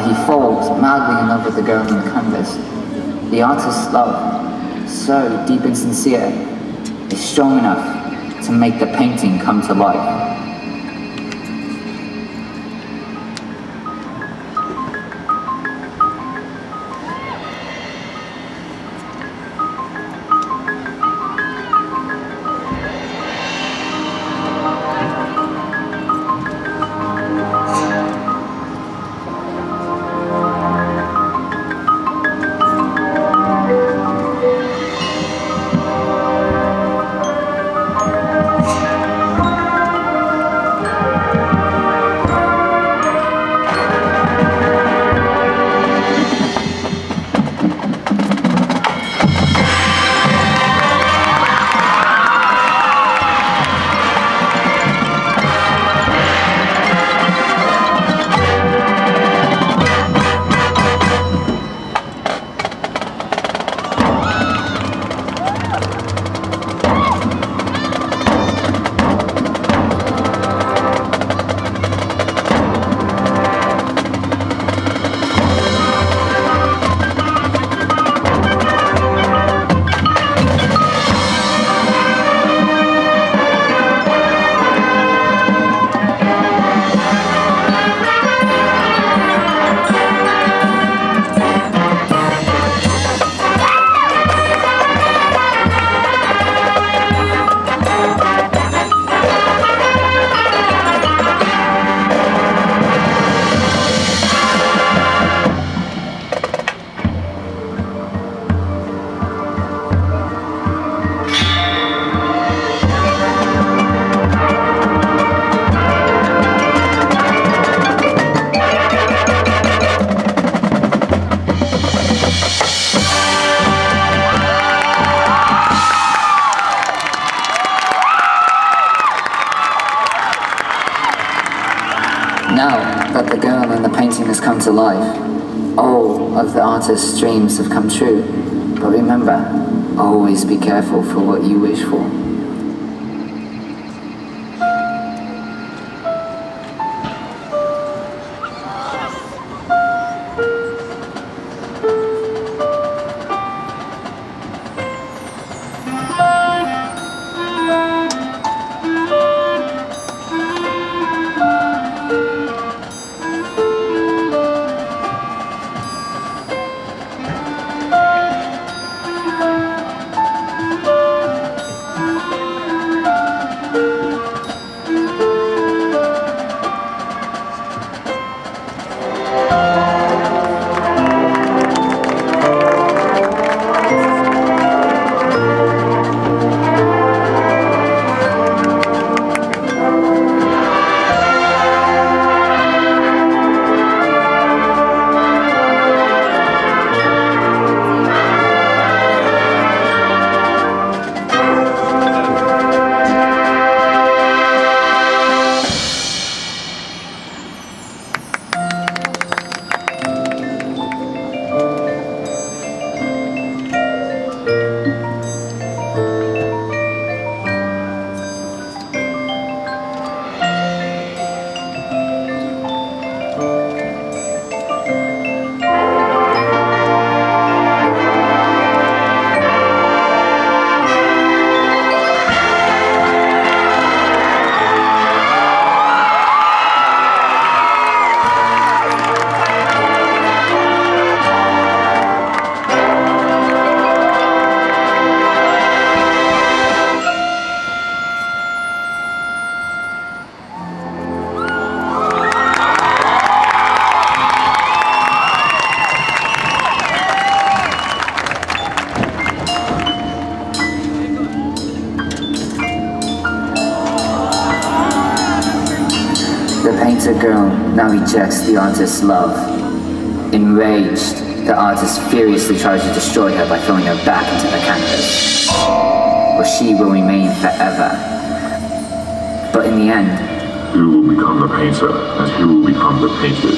he falls madly in love with the girl on the canvas. The artist's love, so deep and sincere, is strong enough to make the painting come to life. That the girl in the painting has come to life, all of the artist's dreams have come true. But remember, always be careful for what you wish for. The painter girl now rejects the artist's love. Enraged, the artist furiously tries to destroy her by throwing her back into the canvas. Where she will remain forever. But in the end, You will become the painter, and he will become the painted.